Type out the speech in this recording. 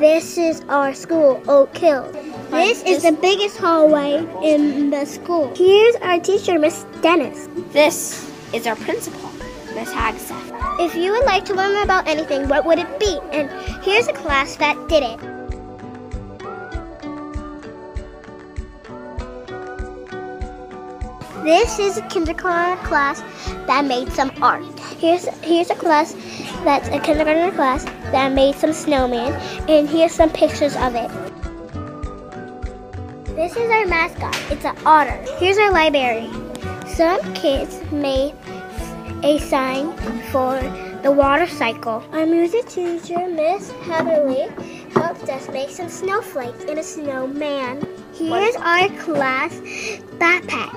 This is our school, Oak Hill. This is the biggest hallway in the school. Here's our teacher, Miss Dennis. This is our principal, Miss Hagstaff. If you would like to learn about anything, what would it be? And here's a class that did it. This is a kindergarten class that made some art. Here's here's a class that's a kindergarten class that made some snowman, and here's some pictures of it. This is our mascot. It's an otter. Here's our library. Some kids made a sign for the water cycle. Our music teacher, Miss Heatherly, helped us make some snowflakes and a snowman. Here's our class backpack.